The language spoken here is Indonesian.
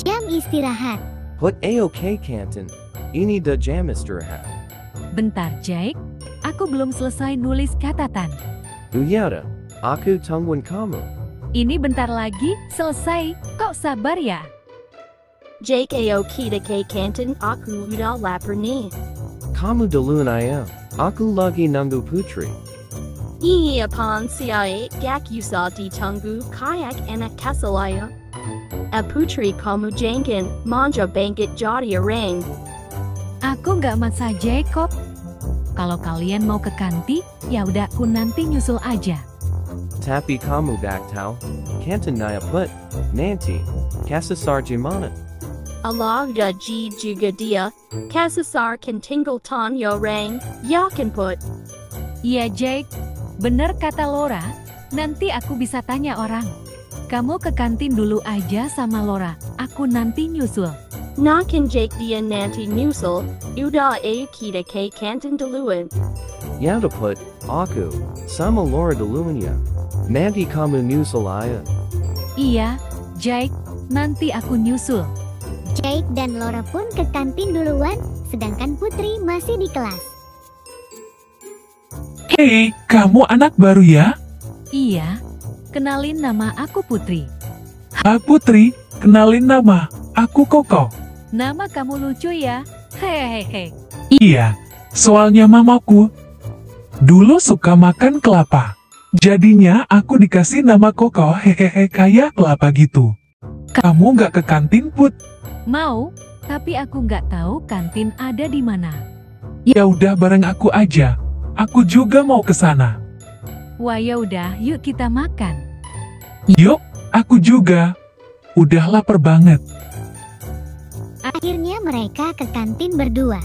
Jam istirahat. Put AOK Canton. Ini the jam istirahat. Bentar, Jake. Aku belum selesai nulis catatan. Uyada. Aku tungguin kamu. Ini bentar lagi, selesai. Kok sabar ya? Jake Ao Kita K Canton Aku Uda lapar ni. Kamu duluan ayam. Aku lagi nunggu putri. Ihi upon CIA Gak Usa di Tungu Kayak Anak Kasalaya. A putri kamu jankin manja bangkit jadi orang. Aku nggak maksa Jacob. Kalau kalian mau ke kanti, ya udah aku nanti nyusul aja. Tapi kamu baktau. Canton naya put. Nanti. Kasasar gimana? Allah da ji juga dia. Kasasar kan tinggal tan yo rang. Ya kan put. Iya Jake, bener kata Laura, nanti aku bisa tanya orang. Kamu ke kantin dulu aja sama Laura, aku nanti nyusul. Nakan Jake dia nanti nyusul. Uda a kita K Canton duluan. Yada put. Aku. Sama Laura duluan ya. Nanti kamu nyusul ayah. Iya, Jake, nanti aku nyusul. Jake dan Laura pun ke kantin duluan, sedangkan Putri masih di kelas. Hei, kamu anak baru ya? Iya, kenalin nama aku Putri. Ha Putri, kenalin nama, aku Koko. Nama kamu lucu ya? Hehehe. Iya, soalnya mamaku dulu suka makan kelapa. Jadinya aku dikasih nama Koko hehehe kayak kelapa gitu. Kamu nggak ke kantin Put? Mau, tapi aku nggak tahu kantin ada di mana. Ya udah bareng aku aja. Aku juga mau ke sana. Wah ya udah, yuk kita makan. Yuk, aku juga. Udah lapar banget. Akhirnya mereka ke kantin berdua.